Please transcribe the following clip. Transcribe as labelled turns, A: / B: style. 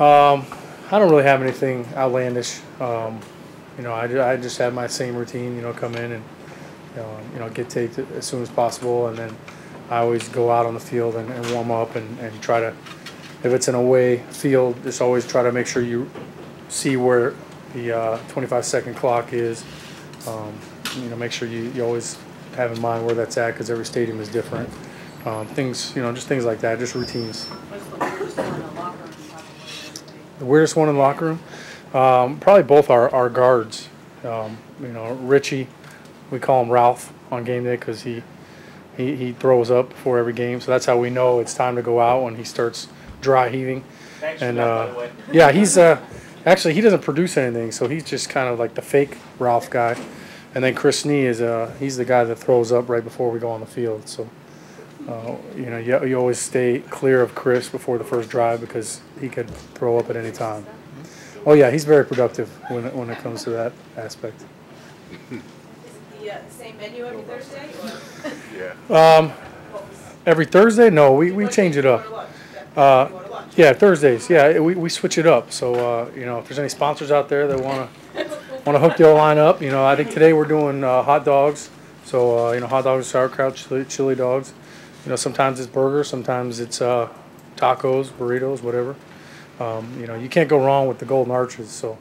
A: Um, I don't really have anything outlandish. Um, you know, I, I just have my same routine. You know, come in and you know, you know get taped as soon as possible, and then I always go out on the field and, and warm up and, and try to. If it's an away field, just always try to make sure you see where the uh, 25 second clock is. Um, you know, make sure you, you always have in mind where that's at because every stadium is different. Um, things, you know, just things like that, just routines.
B: What's the weirdest one in the locker room? probably?
A: The weirdest one in the locker room, um, probably both our, our guards. Um, you know, Richie, we call him Ralph on game day because he, he he throws up before every game, so that's how we know it's time to go out when he starts dry heaving.
C: Thanks
A: And
C: that,
A: uh,
C: by the way.
A: yeah, he's uh, actually he doesn't produce anything, so he's just kind of like the fake Ralph guy. And then Chris Snee is uh, he's the guy that throws up right before we go on the field. So uh, you know you, you always stay clear of Chris before the first drive because he could throw up at any time. Oh yeah, he's very productive when it, when it comes to that aspect.
B: Is it the uh, same menu every Thursday?
D: Yeah.
A: Um, every Thursday? No, we, we change it up.
B: go to lunch?
A: Uh,
B: Yeah, you go to lunch.
A: Yeah, Thursdays. Yeah, we, we switch it up. So uh, you know, if there's any sponsors out there that want to want to hook the O line up, you know, I think today we're doing uh, hot dogs. So uh, you know, hot dogs, sauerkraut, chili, chili dogs. You know, sometimes it's burgers, sometimes it's uh, tacos, burritos, whatever. Um, you know, you can't go wrong with the golden arches. So